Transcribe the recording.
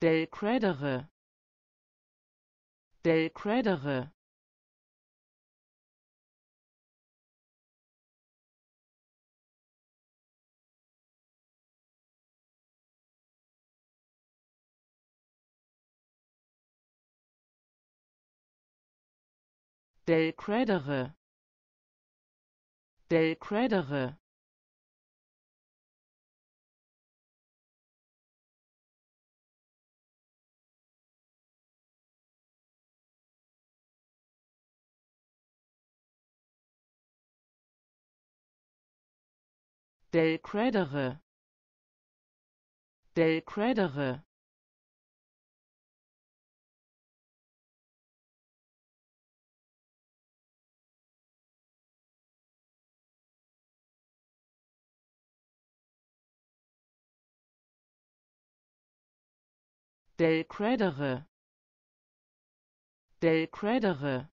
del credere. Del credere. Del credere. Del credere del credere. Del credere. Del credere. Del credere